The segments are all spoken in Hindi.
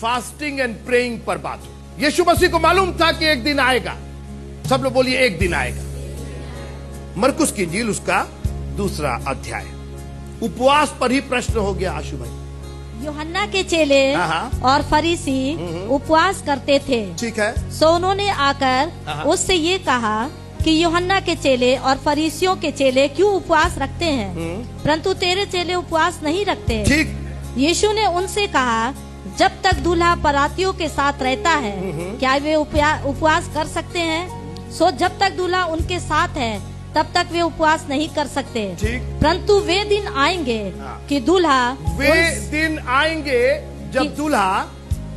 फास्टिंग एंड प्रेइंग पर बात हो। यीशु मसीह को मालूम था कि एक दिन आएगा। सब लोग बोलिए एक दिन आएगा। मरकुस की झील उसका दूसरा अध्याय। उपवास पर ही प्रश्न हो गया आशु भाई। योहन्ना के चेले हाँ, हाँ। और फरीसी उपवास करते थे। ठीक है। सो उन्होंने आकर हाँ। उससे ये कहा कि योहन्ना के चेले और फरीसियों के चेले क्यों उपवास रखते हैं? परंतु तेरे चेले उपवास नहीं रखते। ठीक। यीशु ने उनसे कहा जब तक दूल्हा परातियों के साथ रहता है क्या वे उपवास कर सकते हैं? सो जब तक दूल्हा उनके साथ है तब तक वे उपवास नहीं कर सकते। परंतु वे दिन आएँगे हाँ। कि दूल्हा वे दिन आएँगे जब दूल्हा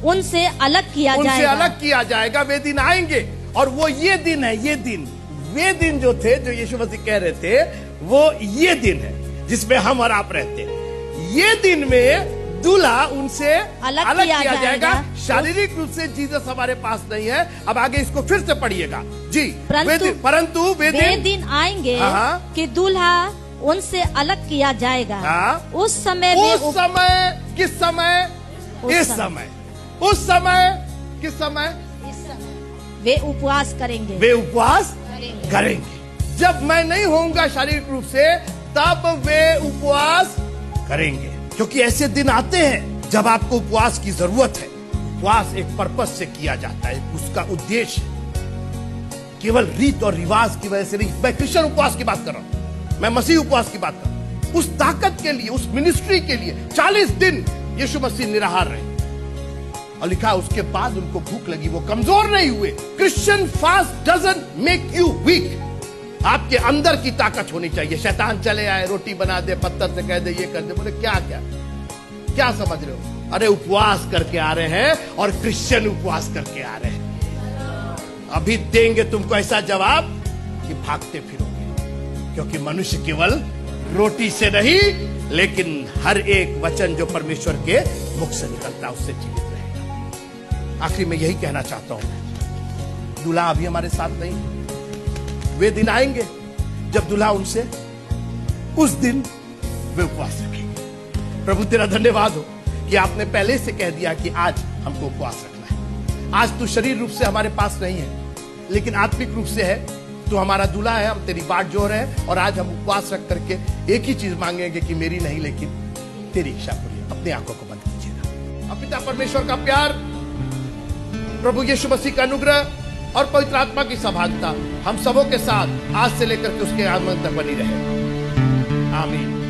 उनसे अलग किया उनसे जाएगा। अलग किया जाएगा वे दिन आएँगे। और वो ये दिन है ये दिन। वे दिन जो थे जो यीशु मसीह कह रहे थे वो ये दिन है जिसमें हम और आप रहते हैं। ये दिन में दूल्हा उनसे अलग अलग किया किया जाएगा। जाएगा। शारीरिक रूप से जीसस हमारे पास नहीं है। अब आगे इसको फिर से पढ़िएगा। जी परंतु- वे दिन वे आएँगे हाँ, हाँ। कि दूल्हा उनसे अलग किया जाएगा। हाँ। उस समय उस उप- समय किस समय? इस समय। उस समय किस समय? वे उपवास करेंगे। वे उपवास करेंगे। जब मैं नहीं होऊँगा शारीरिक रूप से तब वे उपवास करेंगे। क्योंकि ऐसे दिन आते हैं जब आपको उपवास की ज़रूरत है। उपवास एक पर्पज से किया जाता है उसका उद्देश्य केवल रीत और रिवाज की वजह से नहीं, मैं क्रिश्चियन उपवास की बात कर रहा हूँ, मैं मसीह उपवास की बात कर रहा हूँ। उस ताकत के लिए, उस मिनिस्ट्री के लिए 40 दिन यीशु मसीह निराहार रहे। और लिखा उसके बाद उनको भूख लगी, वो कमज़ोर नहीं हुए। Christian fast doesn't make you weak आपके अंदर की ताकत होनी चाहिए। शैतान चले आए, रोटी बना दे, पत्थर से कह दे, ये कर दे। बोले, क्या क्या? क्या समझ रहे हो? अरे, उपवास करके आ रहे हैं और क्रिश्चियन उपवास करके आ रहे हैं। अभी देंगे तुमको ऐसा जवाब कि भागते फिरोगे। क्योंकि मनुष्य केवल रोटी से नहीं, लेकिन हर एक वचन जो परमेश्वर के मुख से निकलता है उससे जीवित रहेगा। आखिर में यही कहना चाहता हूँ। दूल्हा अभी हमारे साथ नहीं है। वे दिन आएँगे जब दूल्हा उनसे, उस दिन वे उपवास रखेंगे। प्रभु, तेरा धन्यवाद हो कि आपने पहले से कह दिया कि आज हमको उपवास रखना है। आज तू शरीर रूप से हमारे पास नहीं है, लेकिन आत्मिक रूप से है। तू हमारा दूल्हा है, हम तेरी बाट जोड़ रहे हैं, और आज हम उपवास रख करके एक ही चीज़ मांगेंगे कि मेरी नहीं, लेकिन तेरी इच्छा पूरी। अपनी आँखों को बंद कीजिएगा। अब पिता परमेश्वर का प्यार, प्रभु यीशु मसीह का अनुग्रह और पवित्र आत्मा की सहभागिता हम सबों के साथ आज से लेकर के उसके आगमन तक बनी रहे। आमीन।